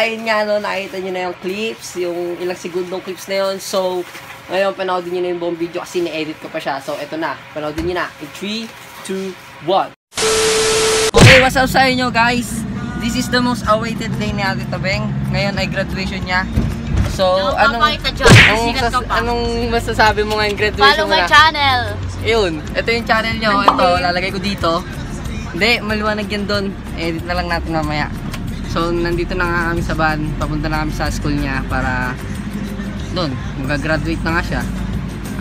Ayun nga, no, nakita nyo na yung clips, yung ilang segundong clips na yun. So, ngayon, panoodin nyo na yung buong video kasi ni-edit ko pa siya. So, eto na, panoodin nyo na. In 3, 2, 1. Okay, what's up sa inyo, guys? This is the most awaited day ni Ate Tabeng. Ngayon ay graduation niya. So, anong, dyan. anong, sas- pa. anong masasabi mo ngayong graduation Follow mo my na? channel. Yun, ito yung channel nyo. Ito, lalagay ko dito. Hindi, maliwanag yan doon. Edit na lang natin mamaya. So, nandito na nga kami sa van. Papunta na kami sa school niya para doon. Mag-graduate na nga siya.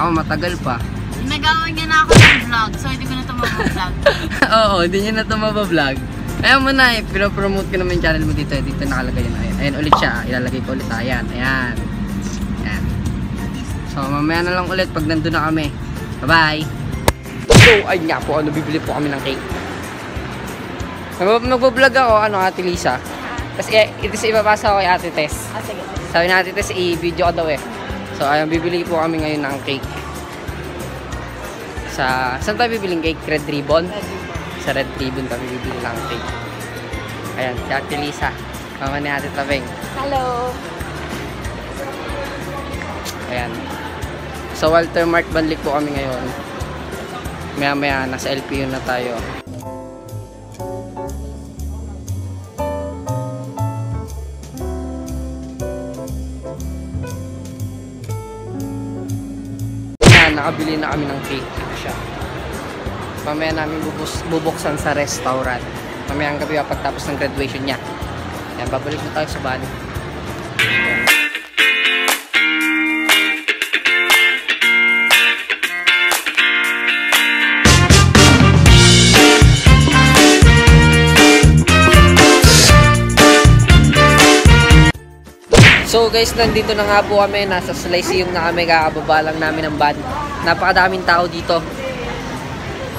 Ako matagal pa. Nagawa niya na ako ng vlog, so hindi ko na ito mag-vlog. Oo, hindi niya na ito mabablog. Ayan mo na eh, pinopromote ko naman yung channel mo dito. Dito nakalagay yun. Ayan, ayan ulit siya. Ilalagay ko ulit. Ayan, ayan. Ayan. So, mamaya na lang ulit pag nandun na kami. Bye-bye! So, ayun nga po. Ano, bibili po kami ng cake. Mag- Magbablog ako, ano, Ate Lisa. Kasi eh, ito sa ipapasa ko kay Ate Tess. Ah, sige. Sabi na Ate Tess, i-video ko daw eh. So, ayun, bibili po kami ngayon ng cake. Sa, saan tayo bibiling cake? Red Ribbon? Sa Red Ribbon kami bibili ng cake. Ayan, si Ate Lisa. Mama ni Ate Tabeng. Hello. Ayan. Sa Walter Mark Banlik po kami ngayon. Maya maya, nasa LPU na tayo. Nakabili na kami ng cake. Siya. Mamaya namin bubus, bubuksan sa restaurant. Mamaya ang gabi pagtapos ng graduation niya. Ayan, babalik na tayo sa van. So guys, nandito na nga po kami. Nasa Slyceum na kami. Kakababa lang namin ng van. Napakadaming tao dito.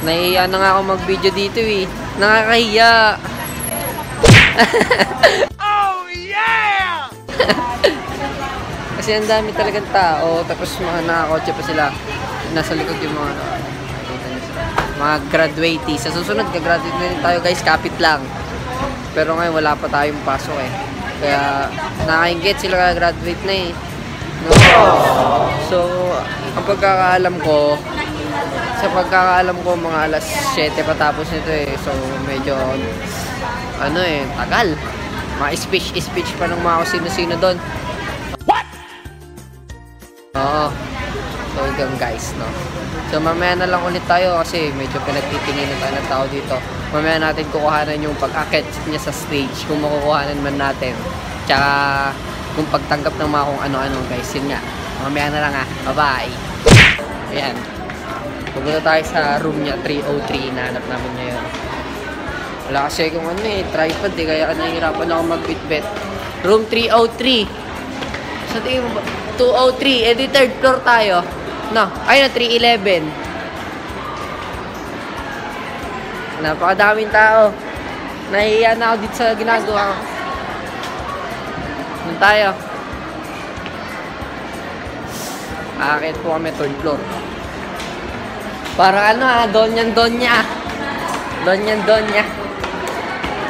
Nahiya na nga ako mag-video dito eh. Nakakahiya. oh yeah! Kasi ang dami talagang tao. Tapos mga nakakotse pa sila. Nasa likod yung mga mga graduatees. Sa susunod, gagraduate na rin tayo guys. Kapit lang. Pero ngayon wala pa tayong pasok eh. Kaya nakakaingit sila graduate na eh. No? So, ang pagkakaalam ko, sa pagkakaalam ko mga alas 7 patapos nito eh. So, medyo ano eh, tagal. Mga speech-speech pa ng mga sino-sino doon. What? Oo. So, yun guys, no? So, mamaya na lang ulit tayo kasi medyo pinagtitingin na tayo ng tao dito. Mamaya natin kukuhanan yung pag-akit niya sa stage kung makukuhanan man natin. Tsaka, kung pagtanggap ng mga kung ano-ano guys, yun nga. Mamaya na lang ha. Bye-bye. Ayan. Pupunta tayo sa room niya, 303. Nahanap namin ngayon. Wala kasi kung ano eh, tripod eh, kaya nahihirapan ako mag-bitbit. Room 303. Sa tingin mo ba? 203, eh di third floor tayo. No, ayun na, 311. Napakadaming tao. Nahihiya na ako dito sa ginagawa ko. Doon tayo. Akit po kami third floor. Parang ano ah, donyan donya. Donyan donya.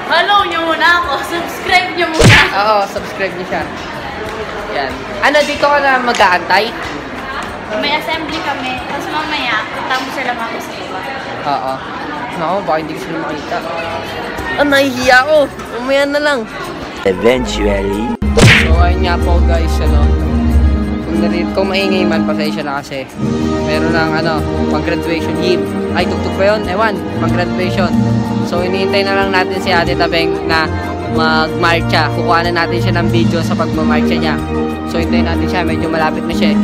Follow niyo muna ako. Subscribe niyo muna. Oo, subscribe niyo siya. Yan. Ano, dito ka na mag-aantay? May assembly kami. Tapos mamaya, punta mo sila mga iba. Oo. Naku, baka hindi ko sila makita. Ah, nahihiya ako. Umaya na lang. Eventually. So, ayun nga po guys, ano. Kung, narin, kung maingay man, pasensya na kasi. Meron ng ano, pang-graduation hymn. Ay, tugtog pa yun? Ewan, pang-graduation. So, iniintay na lang natin si Ate Tabeng na mag-marcha. Kukuha na natin siya ng video sa pagmamarcha niya. So, hintayin natin siya. Medyo malapit na siya. eh.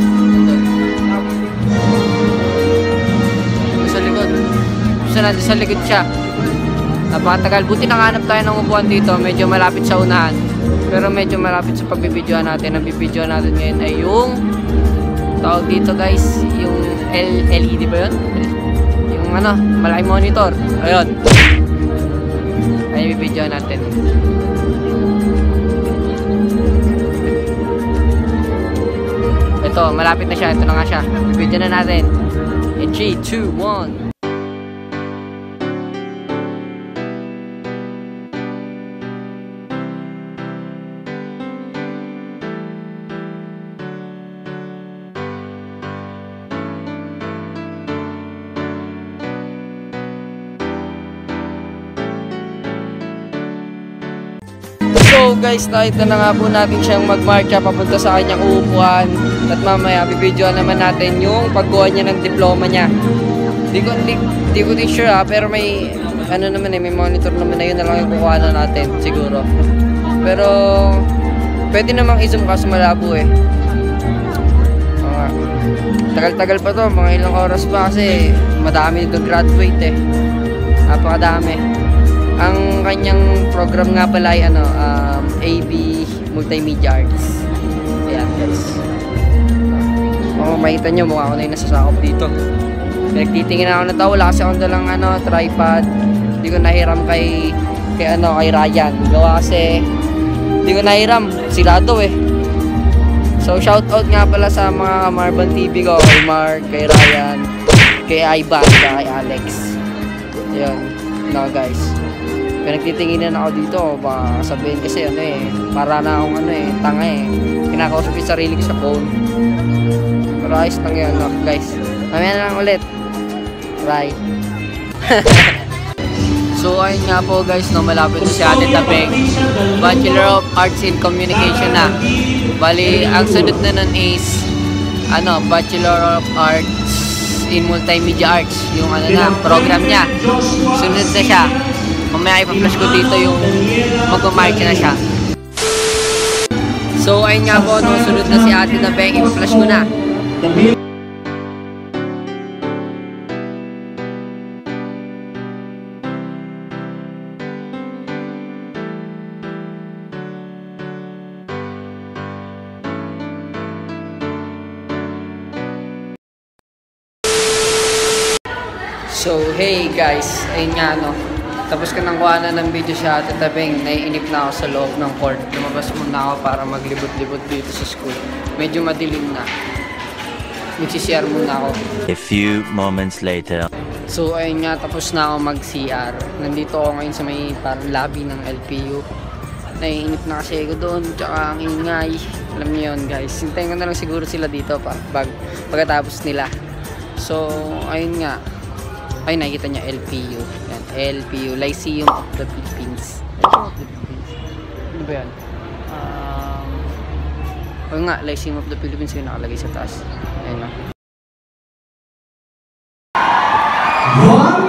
Sa, nandun sa likod siya. Napakatagal. Buti nakahanap tayo ng upuan dito. Medyo malapit sa unahan. Pero medyo malapit sa pagbibidyohan natin. Ang bibidyohan natin ngayon ay yung tawag dito guys, yung L LED ba yun? Yung ano, malaking monitor. Ayun. Ay, bibidyohan natin. Ito, malapit na siya. Ito na nga siya. Bibidyo na natin. In 3, 2, 1. So guys, nakita na nga po natin siyang magmarcha papunta sa kanyang uupuan. At mamaya, bibidyoan naman natin yung pagkuha niya ng diploma niya. Di ko, di, di ko din sure ha, pero may, ano naman eh, may monitor naman na yun na lang yung kukuha na natin, siguro. Pero, pwede namang i-zoom kaso malabo eh. Tagal-tagal pa to, mga ilang oras pa kasi madami doon graduate eh. Napakadami. Ang kanyang program nga pala ay ano, um, AB Multimedia Arts. Ayan guys. Oh, makita nyo, mukha ko na yung nasasakop dito. Pinagtitingin ako na to, wala kasi akong dalang ano, tripod. Hindi ko nahiram kay, kay ano, kay Ryan. Gawa kasi, hindi ko nahiram, silado eh. So, shoutout nga pala sa mga Marban TV ko, kay Mark, kay Ryan, kay Ivan, kay Alex. Yun, no guys. Pinagtitinginan ako dito, baka sabihin kasi ano eh, para na akong ano eh, tanga eh. Kinakausap yung sarili ko sa phone. Pero ayos lang yun, no, guys. Mamaya na lang ulit. Right. so, ayun nga po guys, no, malapit na si Ate Tapeng. Bachelor of Arts in Communication na. Bali, ang sunod na nun is, ano, Bachelor of Arts in Multimedia Arts. Yung ano na, program niya. Sunod na siya. Mamaya ipa-flash ko dito yung mag-march na siya. So, ayun nga po, no, sunod na si Ate Tapeng, ipa-flash ko na. So, hey guys, ayun nga no. Tapos ka nang kuha ng video siya at tabing, naiinip na ako sa loob ng court. Lumabas muna ako para maglibot-libot dito sa school. Medyo madilim na. Magsishare muna ako. A few moments later. So, ayun nga, tapos na ako mag-CR. Nandito ako ngayon sa may parang lobby ng LPU. Naiinip na kasi ako doon, tsaka ang ingay. Alam niyo yun, guys. Hintayin ko na lang siguro sila dito pa, pag, pagkatapos nila. So, ayun nga. Ay, nakikita niya LPU. LPU, Lyceum of the Philippines. Lyceum of the Philippines. Ano ba yan? Um, o nga, Lyceum of the Philippines yung nakalagay sa taas. Ayun na. One,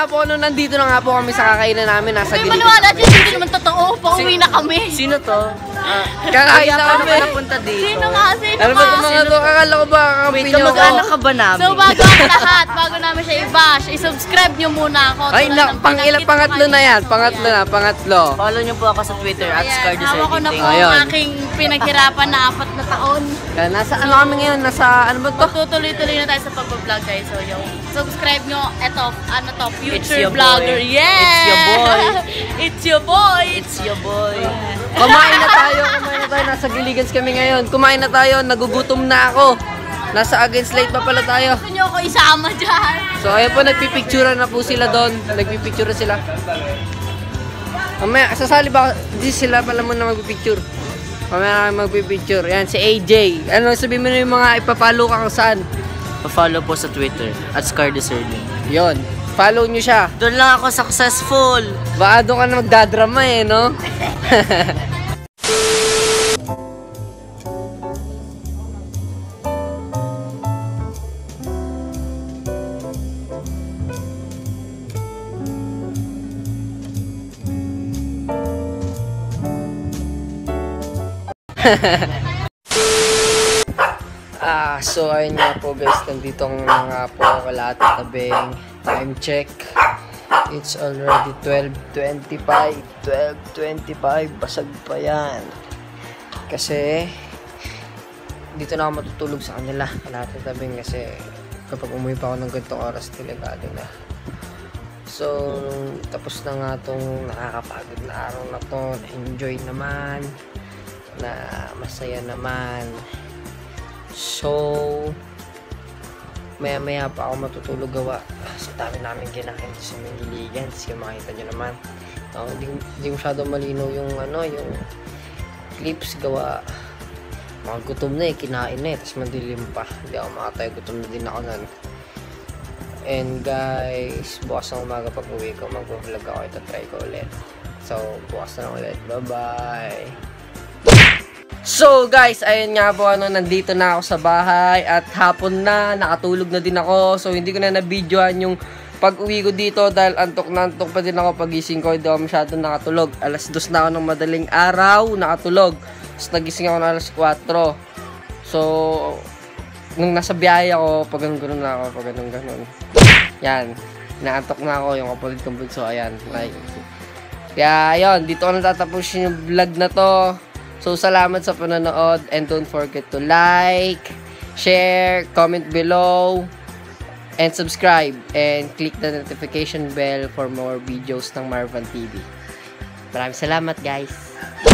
nga po, no, nandito na nga po kami sa kakainan namin. Nasa May gilid. maniwala dyan, hindi naman totoo. Pauwi na kami. Sino to? Ah, kakain na kami napunta dito. Sino nga? Sino Ano ba itong mga to? Akala ko ba kakampi niyo ako? ka ba namin? So bago ang lahat, bago namin siya i-bash, i-subscribe nyo muna ako. Ay, na, ng pang ilang, pangatlo na yan. Pangatlo na, pangatlo. Follow niyo po ako sa Twitter at Ayan, Scar hawak ko na po Ayun. ang aking pinaghirapan na apat na taon. Kaya nasa ano kami ngayon? Nasa, ano ba to? Magtutuloy-tuloy na tayo sa pag-vlog guys. So, yung subscribe nyo, eto, ano to, It's future your vlogger. boy. Yeah! It's your boy. It's your boy. It's your boy. Kumain na tayo, kumain na tayo. Nasa Giligans kami ngayon. Kumain na tayo, nagugutom na ako. Nasa against light pa pala tayo. Gusto nyo ako isama dyan. So ayun po, nagpipicture na po sila doon. Nagpipicture sila. Mamaya, sasali ba? Di sila pala muna magpipicture. Mamaya na magpipicture. Yan, si AJ. Ano, sabihin mo na yung mga ipapalo ka kung saan. Pa-follow po sa Twitter at Scar Discerning. Yon. Follow nyo siya. Doon lang ako successful. Baka doon ka na magdadrama eh, no? Ah, so ayun nga po guys, nandito nga nga po ako lahat tabing time check. It's already 12.25. 12.25. Basag pa yan. Kasi, dito na ako matutulog sa kanila. Lahat tabing kasi kapag umuwi pa ako ng ganitong oras, delikado na. So, tapos na nga tong nakakapagod na araw na to, enjoy naman, na masaya naman. So, maya maya pa ako matutulog gawa. Dami namin kinain sa Manggiligan. Kasi makita nyo naman. Oh, hindi, hindi masyado malinaw yung ano, yung clips gawa. Mga gutom na eh, kinain na eh, tapos madilim pa. Hindi ako makatayo, gutom na din ako nun. And guys, bukas ng umaga pag uwi ko, mag-vlog ako, ito try ko ulit. So, bukas na lang ulit. Bye-bye! So guys, ayun nga po ano, nandito na ako sa bahay at hapon na, nakatulog na din ako. So hindi ko na na-videoan yung pag-uwi ko dito dahil antok na antok pa din ako pagising ko, hindi ako masyado nakatulog. Alas dos na ako ng madaling araw, nakatulog. Tapos nagising ako na alas 4. So, nung nasa biyahe ako, pag ganun na ako, pag ganun ganun. Yan, naantok na ako, yung kapatid kong bunso, ayan. Like, kaya, ayun, dito ko natatapusin yung vlog na to. So, salamat sa panonood and don't forget to like, share, comment below, and subscribe. And click the notification bell for more videos ng Marvan TV. Maraming salamat, guys!